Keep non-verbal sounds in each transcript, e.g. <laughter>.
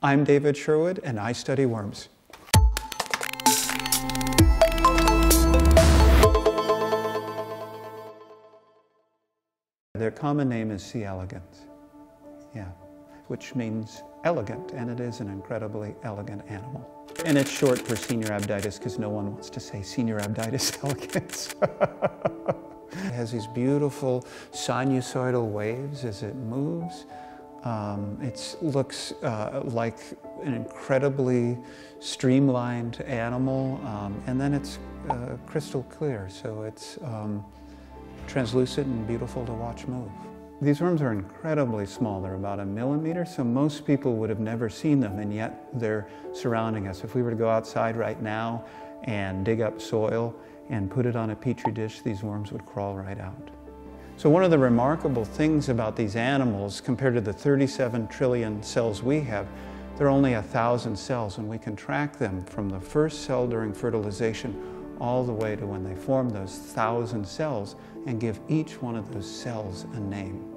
I'm David Sherwood, and I study worms. Their common name is C. elegans, yeah, which means elegant, and it is an incredibly elegant animal. And it's short for Caenorhabditis because no one wants to say Caenorhabditis <laughs> elegans. <laughs> it has these beautiful sinusoidal waves as it moves. Um, it looks uh, like an incredibly streamlined animal, um, and then it's uh, crystal clear, so it's um, translucent and beautiful to watch move. These worms are incredibly small. They're about a millimeter, so most people would have never seen them, and yet they're surrounding us. If we were to go outside right now and dig up soil and put it on a petri dish, these worms would crawl right out. So one of the remarkable things about these animals, compared to the 37 trillion cells we have, there are only a thousand cells, and we can track them from the first cell during fertilization all the way to when they form those thousand cells and give each one of those cells a name.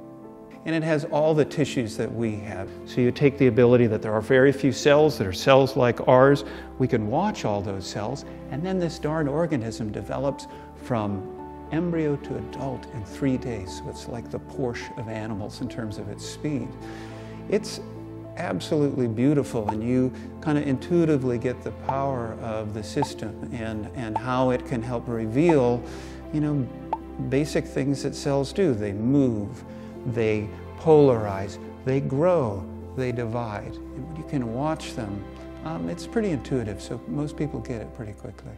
And it has all the tissues that we have. So you take the ability that there are very few cells that are cells like ours, we can watch all those cells, and then this darn organism develops from embryo to adult in three days. So it's like the Porsche of animals in terms of its speed. It's absolutely beautiful and you kind of intuitively get the power of the system and, and how it can help reveal, you know, basic things that cells do. They move, they polarize, they grow, they divide. You can watch them, um, it's pretty intuitive, so most people get it pretty quickly.